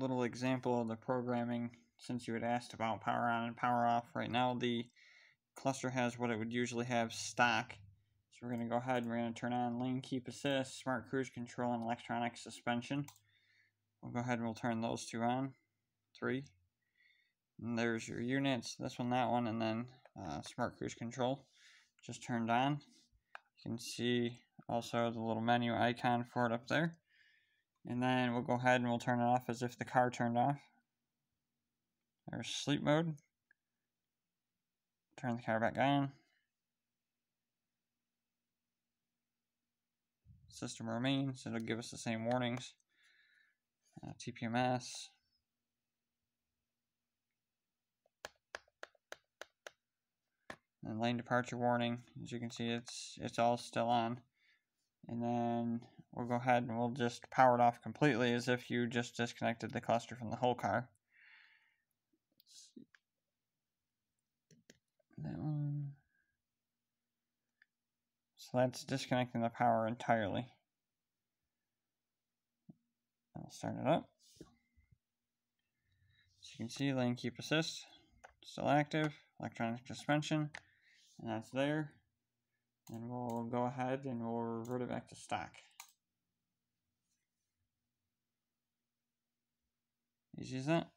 little example of the programming since you had asked about power on and power off. Right now the cluster has what it would usually have stock. So we're going to go ahead and we're going to turn on lane keep assist, smart cruise control, and electronic suspension. We'll go ahead and we'll turn those two on. Three. And there's your units, this one, that one, and then uh, smart cruise control just turned on. You can see also the little menu icon for it up there. And then we'll go ahead and we'll turn it off as if the car turned off. There's sleep mode. Turn the car back on. System remains. It'll give us the same warnings. Uh, TPMS. And lane departure warning. As you can see, it's it's all still on. And then we'll go ahead and we'll just power it off completely as if you just disconnected the cluster from the whole car. That one. So that's disconnecting the power entirely. I'll start it up. As you can see, lane keep assist, still active, electronic suspension, and that's there. And we'll go ahead and we'll revert it back to stock. Easy as that.